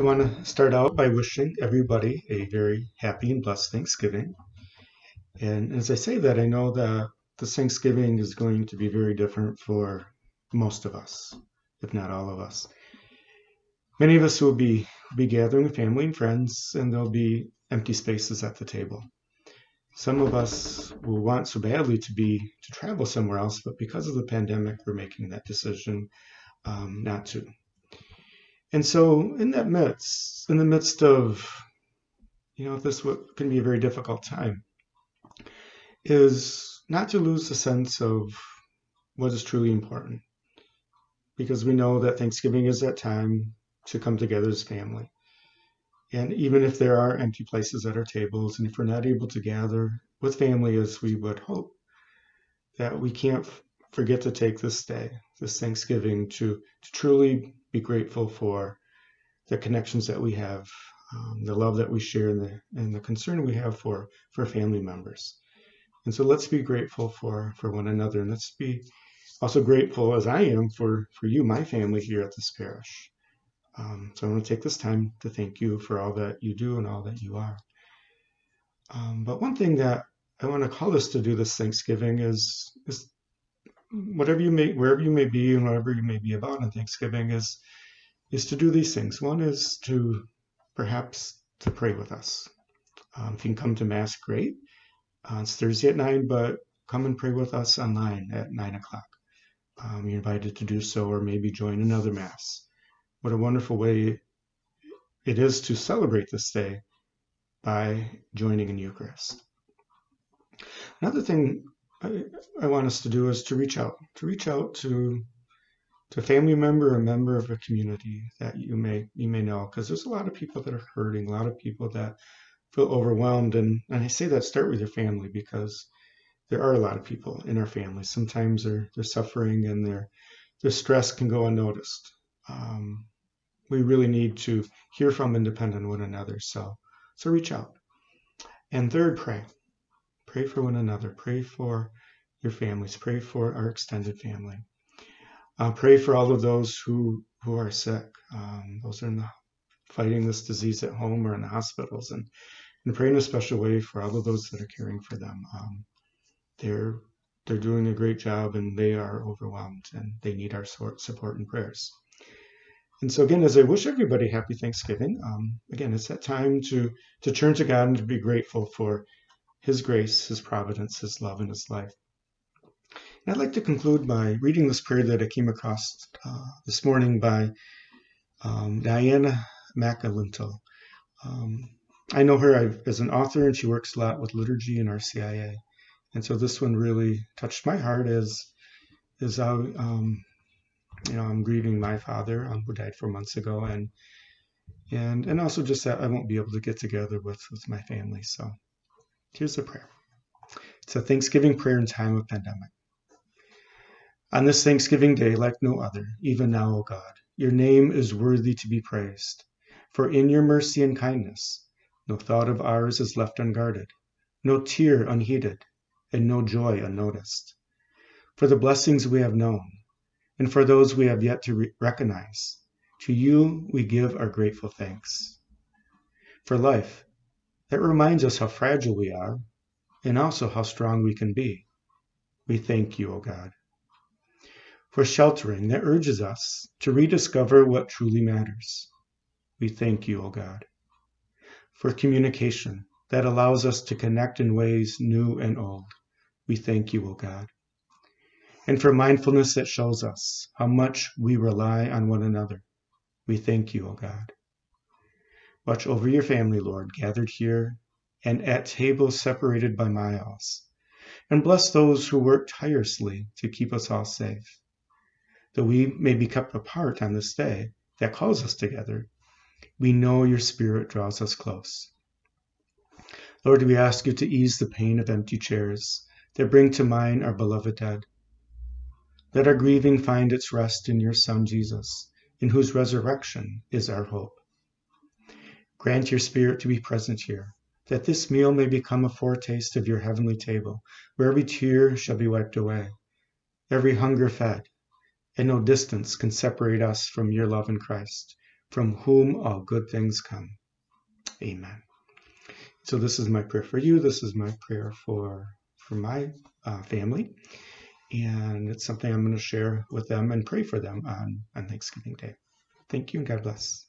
I want to start out by wishing everybody a very happy and blessed Thanksgiving. And as I say that, I know that this Thanksgiving is going to be very different for most of us, if not all of us. Many of us will be be gathering with family and friends, and there'll be empty spaces at the table. Some of us will want so badly to be to travel somewhere else, but because of the pandemic, we're making that decision um, not to. And so, in that midst, in the midst of, you know, this what can be a very difficult time, is not to lose the sense of what is truly important. Because we know that Thanksgiving is that time to come together as family. And even if there are empty places at our tables, and if we're not able to gather with family as we would hope, that we can't forget to take this day, this Thanksgiving, to, to truly be grateful for the connections that we have, um, the love that we share, and the, and the concern we have for, for family members. And so let's be grateful for, for one another, and let's be also grateful, as I am, for, for you, my family here at this parish. Um, so I want to take this time to thank you for all that you do and all that you are. Um, but one thing that I want to call us to do this Thanksgiving is, is whatever you may, wherever you may be and whatever you may be about on Thanksgiving is, is to do these things. One is to perhaps to pray with us. Um, if you can come to Mass, great. Uh, it's Thursday at 9, but come and pray with us online at 9 o'clock. Um, you're invited to do so or maybe join another Mass. What a wonderful way it is to celebrate this day by joining in Eucharist. Another thing I, I want us to do is to reach out, to reach out to to a family member or member of a community that you may you may know, because there's a lot of people that are hurting, a lot of people that feel overwhelmed, and and I say that start with your family because there are a lot of people in our families. Sometimes they're they're suffering and their their stress can go unnoticed. Um, we really need to hear from and depend on one another. So, so reach out. And third, pray. Pray for one another. Pray for your families. Pray for our extended family. Uh, pray for all of those who who are sick. Um, those are in the, fighting this disease at home or in the hospitals, and and pray in a special way for all of those that are caring for them. Um, they're they're doing a great job, and they are overwhelmed, and they need our support and prayers. And so again, as I wish everybody happy Thanksgiving, um, again, it's that time to to turn to God and to be grateful for His grace, His providence, His love, and His life. And I'd like to conclude by reading this prayer that I came across uh, this morning by um, Diana Macalintal. Um, I know her as an author, and she works a lot with liturgy and RCIA. And so this one really touched my heart as as how um, you know, I'm grieving my father um, who died four months ago, and and and also just that I won't be able to get together with with my family. So here's the prayer. It's a Thanksgiving prayer in time of pandemic. On this Thanksgiving day, like no other, even now, O God, your name is worthy to be praised. For in your mercy and kindness, no thought of ours is left unguarded, no tear unheeded, and no joy unnoticed. For the blessings we have known, and for those we have yet to re- recognize. To you we give our grateful thanks. For life, that reminds us how fragile we are and also how strong we can be. We thank you, O God. For sheltering, that urges us to rediscover what truly matters. We thank you, O God. For communication, that allows us to connect in ways new and old. We thank you, O God and for mindfulness that shows us how much we rely on one another. We thank you, O God. Watch over your family, Lord, gathered here and at tables separated by miles, and bless those who work tirelessly to keep us all safe. Though we may be kept apart on this day that calls us together, we know your Spirit draws us close. Lord, we ask you to ease the pain of empty chairs that bring to mind our beloved dead let our grieving find its rest in your Son, Jesus, in whose resurrection is our hope. Grant your Spirit to be present here, that this meal may become a foretaste of your heavenly table, where every tear shall be wiped away, every hunger fed, and no distance can separate us from your love in Christ, from whom all good things come. Amen. So this is my prayer for you. This is my prayer for for my uh, family, and it's something I'm going to share with them and pray for them on on Thanksgiving Day. Thank you and God bless.